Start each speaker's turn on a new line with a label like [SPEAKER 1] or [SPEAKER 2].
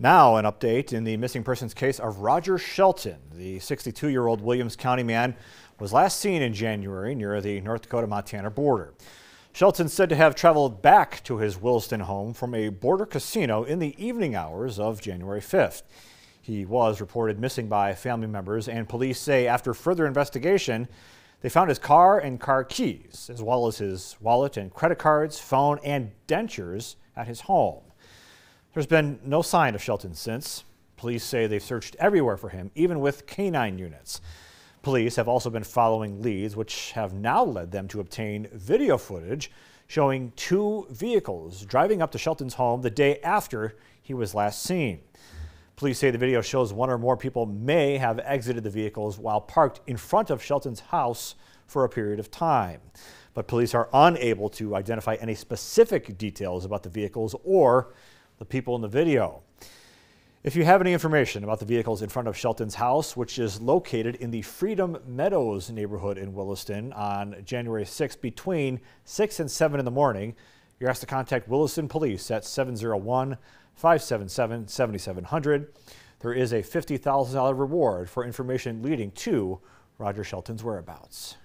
[SPEAKER 1] Now, an update in the missing persons case of Roger Shelton. The 62 year old Williams County man was last seen in January near the North Dakota Montana border. Shelton said to have traveled back to his Williston home from a border casino in the evening hours of January 5th. He was reported missing by family members, and police say after further investigation, they found his car and car keys, as well as his wallet and credit cards, phone, and dentures at his home. There's been no sign of Shelton since. Police say they've searched everywhere for him, even with canine units. Police have also been following leads, which have now led them to obtain video footage showing two vehicles driving up to Shelton's home the day after he was last seen. Police say the video shows one or more people may have exited the vehicles while parked in front of Shelton's house for a period of time. But police are unable to identify any specific details about the vehicles or the people in the video. If you have any information about the vehicles in front of Shelton's house, which is located in the Freedom Meadows neighborhood in Williston on January 6th between 6 and 7 in the morning, you're asked to contact Williston Police at 701 577 7700. There is a $50,000 reward for information leading to Roger Shelton's whereabouts.